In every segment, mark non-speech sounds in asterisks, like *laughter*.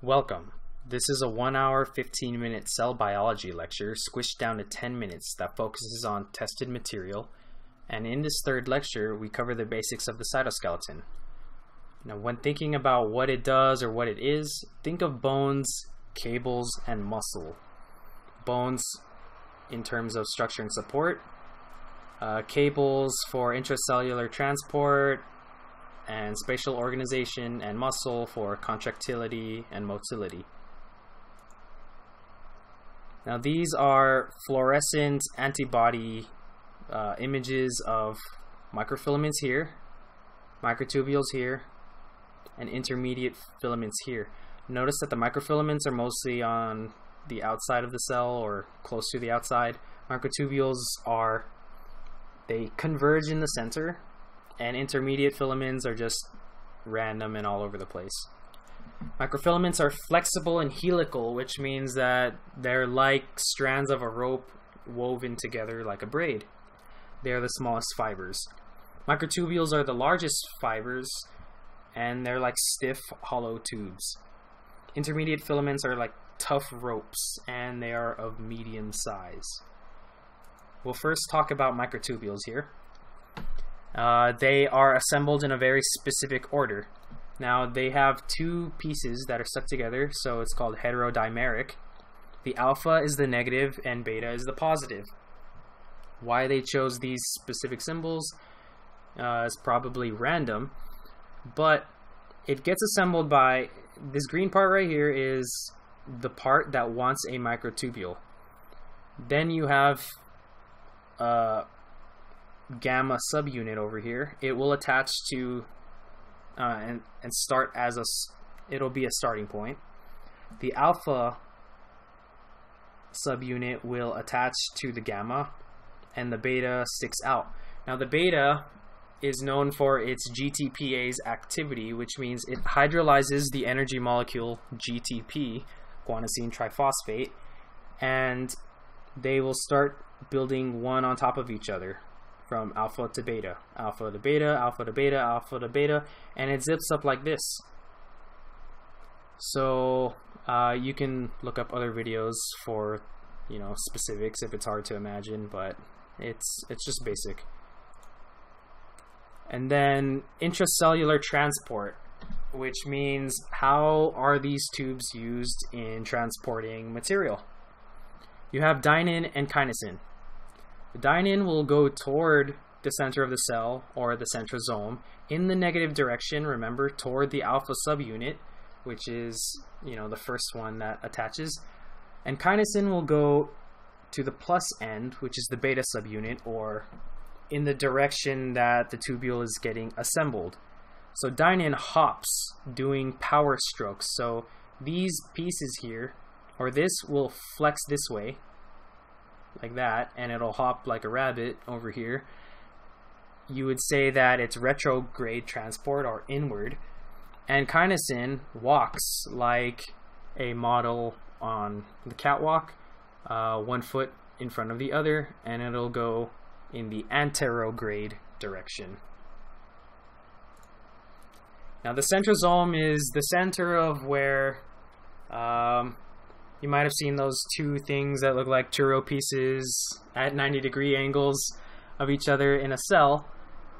Welcome. This is a 1 hour 15 minute cell biology lecture squished down to 10 minutes that focuses on tested material. And in this third lecture, we cover the basics of the cytoskeleton. Now, when thinking about what it does or what it is, think of bones, cables, and muscle. Bones in terms of structure and support, uh, cables for intracellular transport, and spatial organization and muscle for contractility and motility. Now these are fluorescent antibody uh, images of microfilaments here, microtubules here, and intermediate filaments here. Notice that the microfilaments are mostly on the outside of the cell or close to the outside. Microtubules are, they converge in the center and intermediate filaments are just random and all over the place. Microfilaments are flexible and helical, which means that they're like strands of a rope woven together like a braid. They are the smallest fibers. Microtubules are the largest fibers, and they're like stiff, hollow tubes. Intermediate filaments are like tough ropes, and they are of medium size. We'll first talk about microtubules here. Uh, they are assembled in a very specific order. Now they have two pieces that are stuck together, so it's called heterodimeric. The alpha is the negative and beta is the positive. Why they chose these specific symbols uh, is probably random, but it gets assembled by this green part right here is the part that wants a microtubule. Then you have uh, gamma subunit over here, it will attach to uh, and, and start as a, it'll be a starting point. The alpha subunit will attach to the gamma and the beta sticks out. Now the beta is known for its GTPase activity, which means it hydrolyzes the energy molecule GTP, guanosine triphosphate, and they will start building one on top of each other from alpha to beta, alpha to beta, alpha to beta, alpha to beta, and it zips up like this. So uh, you can look up other videos for you know specifics if it's hard to imagine, but it's it's just basic. And then intracellular transport, which means how are these tubes used in transporting material? You have dynein and kinesin. The dynein will go toward the center of the cell or the centrosome in the negative direction, remember, toward the alpha subunit, which is, you know, the first one that attaches. And kinesin will go to the plus end, which is the beta subunit, or in the direction that the tubule is getting assembled. So dynein hops doing power strokes. So these pieces here, or this will flex this way, like that, and it'll hop like a rabbit over here, you would say that it's retrograde transport or inward. And kinesin walks like a model on the catwalk, uh, one foot in front of the other, and it'll go in the anterograde direction. Now the centrosome is the center of where um, you might have seen those two things that look like churro pieces at 90 degree angles of each other in a cell.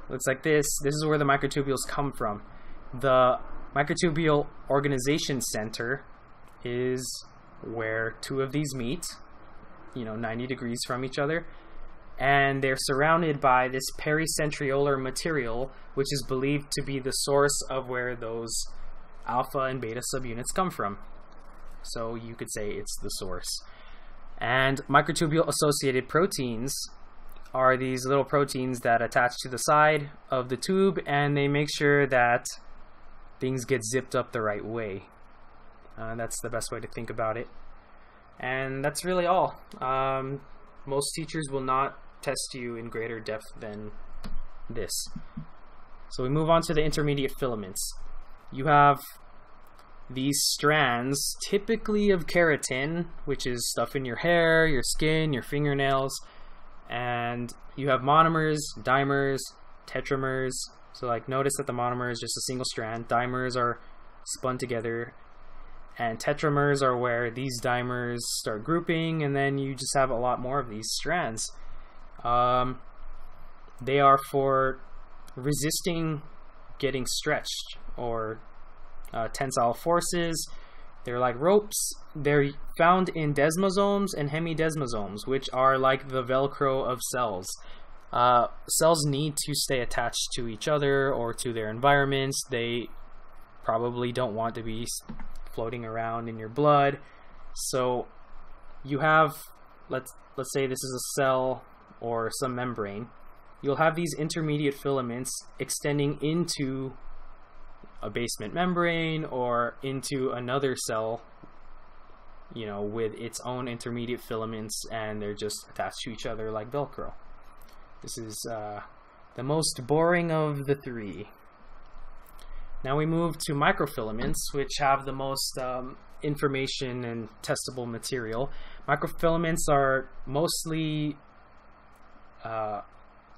Looks like this. This is where the microtubules come from. The microtubule organization center is where two of these meet, you know, 90 degrees from each other. And they're surrounded by this pericentriolar material, which is believed to be the source of where those alpha and beta subunits come from so you could say it's the source. And microtubule associated proteins are these little proteins that attach to the side of the tube and they make sure that things get zipped up the right way. Uh, that's the best way to think about it. And that's really all. Um, most teachers will not test you in greater depth than this. So we move on to the intermediate filaments. You have these strands, typically of keratin, which is stuff in your hair, your skin, your fingernails, and you have monomers, dimers, tetramers. So like notice that the monomer is just a single strand. Dimers are spun together. And tetramers are where these dimers start grouping, and then you just have a lot more of these strands. Um, they are for resisting getting stretched or uh, tensile forces. They're like ropes. They're found in desmosomes and hemidesmosomes, which are like the velcro of cells. Uh, cells need to stay attached to each other or to their environments. They probably don't want to be floating around in your blood. So you have let's let's say this is a cell or some membrane. You'll have these intermediate filaments extending into a basement membrane or into another cell you know with its own intermediate filaments and they're just attached to each other like velcro. This is uh, the most boring of the three. Now we move to microfilaments which have the most um, information and testable material. Microfilaments are mostly uh,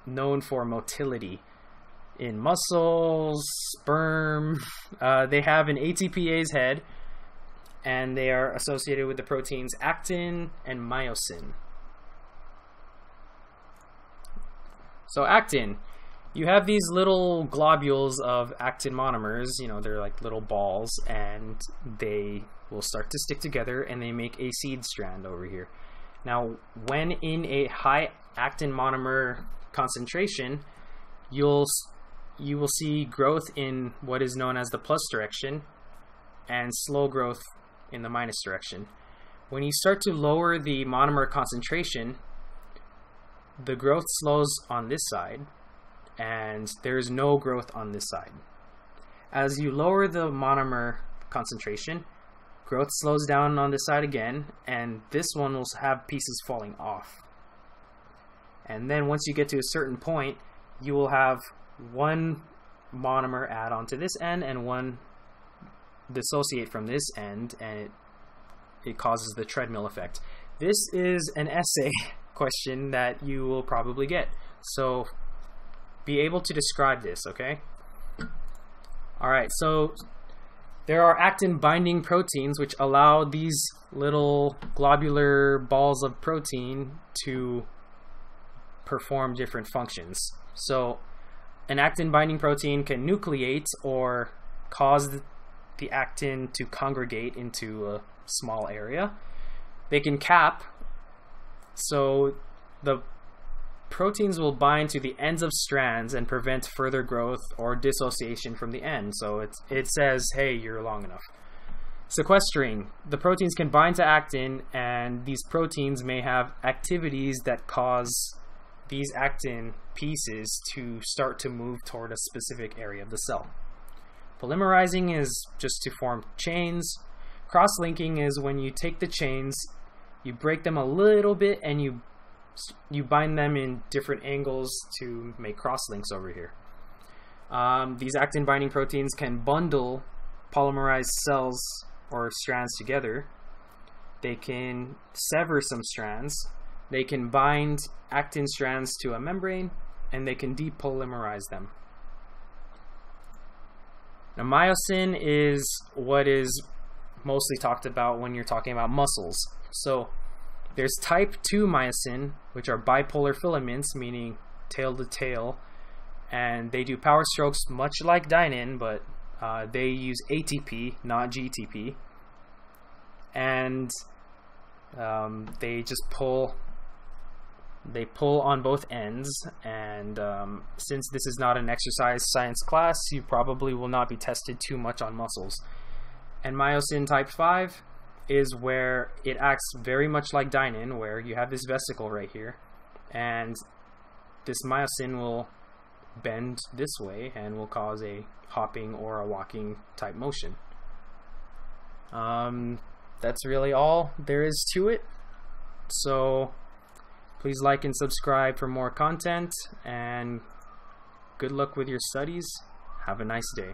known for motility in muscles, sperm. *laughs* Uh, they have an ATPase head, and they are associated with the proteins actin and myosin. So actin, you have these little globules of actin monomers, you know, they're like little balls, and they will start to stick together and they make a seed strand over here. Now, when in a high actin monomer concentration, you'll you will see growth in what is known as the plus direction and slow growth in the minus direction. When you start to lower the monomer concentration, the growth slows on this side and there is no growth on this side. As you lower the monomer concentration, growth slows down on this side again and this one will have pieces falling off. And then once you get to a certain point, you will have one monomer add on to this end and one dissociate from this end and it it causes the treadmill effect. This is an essay *laughs* question that you will probably get. So be able to describe this, okay? Alright, so there are actin binding proteins which allow these little globular balls of protein to perform different functions. So an actin binding protein can nucleate or cause the actin to congregate into a small area. They can cap, so the proteins will bind to the ends of strands and prevent further growth or dissociation from the end. So it, it says, hey, you're long enough. Sequestering. The proteins can bind to actin, and these proteins may have activities that cause these actin pieces to start to move toward a specific area of the cell. Polymerizing is just to form chains. Cross-linking is when you take the chains, you break them a little bit, and you you bind them in different angles to make cross-links over here. Um, these actin binding proteins can bundle polymerized cells or strands together. They can sever some strands they can bind actin strands to a membrane and they can depolymerize them. Now, myosin is what is mostly talked about when you're talking about muscles. So, there's type 2 myosin, which are bipolar filaments, meaning tail to tail, and they do power strokes much like dynein, but uh, they use ATP, not GTP, and um, they just pull they pull on both ends and um, since this is not an exercise science class you probably will not be tested too much on muscles. And myosin type 5 is where it acts very much like dynein where you have this vesicle right here and this myosin will bend this way and will cause a hopping or a walking type motion. Um, that's really all there is to it. So Please like and subscribe for more content, and good luck with your studies. Have a nice day.